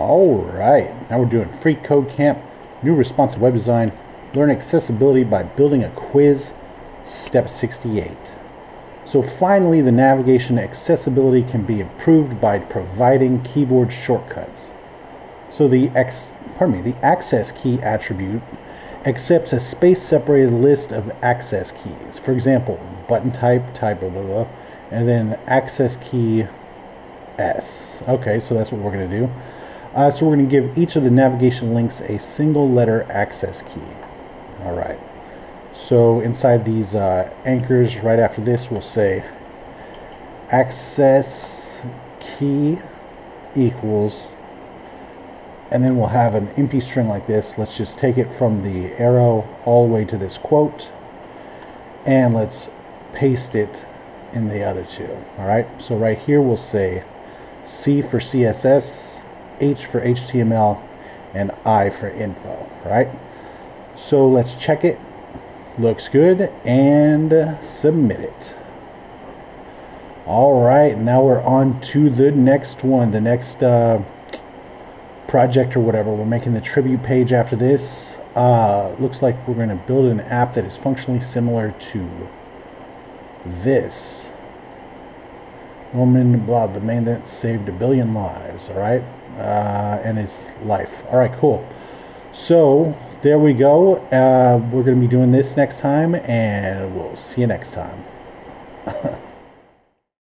All right, now we're doing free code camp, new responsive web design, learn accessibility by building a quiz, step 68. So finally, the navigation accessibility can be improved by providing keyboard shortcuts. So the X, pardon me, the access key attribute accepts a space-separated list of access keys. For example, button type, type, blah, blah, blah, and then access key S. Okay, so that's what we're going to do. Uh, so we're going to give each of the navigation links a single letter access key. All right. So inside these uh, anchors, right after this, we'll say access key equals, and then we'll have an empty string like this. Let's just take it from the arrow all the way to this quote, and let's paste it in the other two. All right. So right here, we'll say C for CSS, H for HTML, and I for info, right? So let's check it. Looks good, and submit it. All right, now we're on to the next one, the next uh, project or whatever. We're making the tribute page after this. Uh, looks like we're going to build an app that is functionally similar to this. Norman blah, the man that saved a billion lives, all right? Uh, and his life. All right, cool. So there we go. Uh, we're going to be doing this next time, and we'll see you next time.